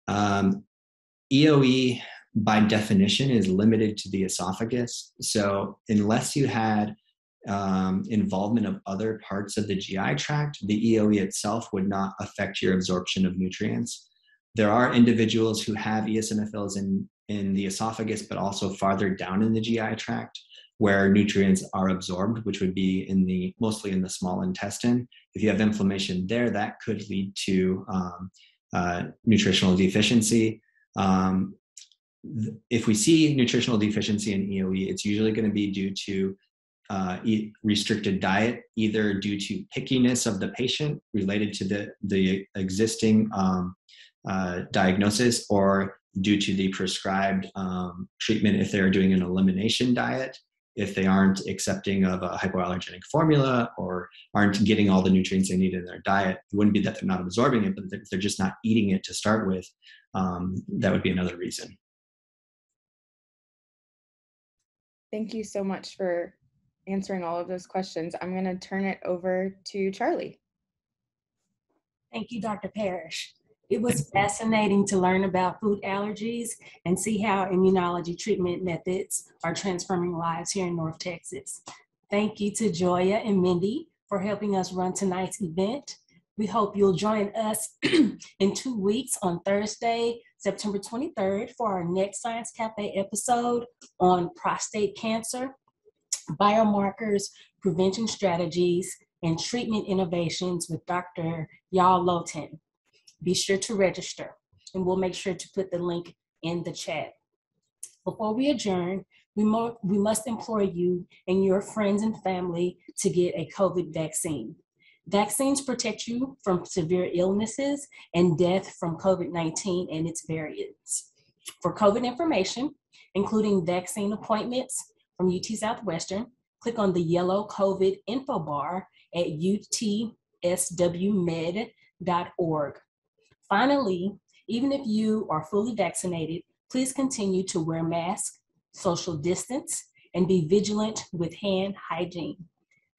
Um, EOE, by definition, is limited to the esophagus. So, unless you had um, involvement of other parts of the GI tract, the EOE itself would not affect your absorption of nutrients. There are individuals who have eosinophils in, in the esophagus, but also farther down in the GI tract where nutrients are absorbed, which would be in the mostly in the small intestine. If you have inflammation there, that could lead to um, uh, nutritional deficiency. Um, th- if we see nutritional deficiency in EOE, it's usually going to be due to uh, restricted diet, either due to pickiness of the patient related to the, the existing um, uh, diagnosis, or due to the prescribed um, treatment if they're doing an elimination diet, if they aren't accepting of a hypoallergenic formula or aren't getting all the nutrients they need in their diet. It wouldn't be that they're not absorbing it, but they're just not eating it to start with, um, that would be another reason. Thank you so much for answering all of those questions. I'm going to turn it over to Charlie. Thank you, Dr. Parrish. It was fascinating to learn about food allergies and see how immunology treatment methods are transforming lives here in North Texas. Thank you to Joya and Mindy for helping us run tonight's event. We hope you'll join us <clears throat> in two weeks on Thursday, September 23rd for our next Science Cafe episode on prostate cancer, biomarkers, prevention strategies, and treatment innovations with Dr. Yal. Be sure to register, and we'll make sure to put the link in the chat. Before we adjourn, we, we must implore you and your friends and family to get a COVID vaccine. Vaccines protect you from severe illnesses and death from COVID 19 and its variants. For COVID information, including vaccine appointments from UT Southwestern, click on the yellow COVID info bar at utswmed.org. Finally, even if you are fully vaccinated, please continue to wear masks, social distance, and be vigilant with hand hygiene.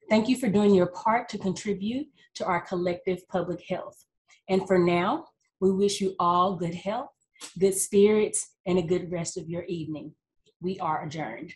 Thank you for doing your part to contribute to our collective public health. And for now, we wish you all good health, good spirits, and a good rest of your evening. We are adjourned.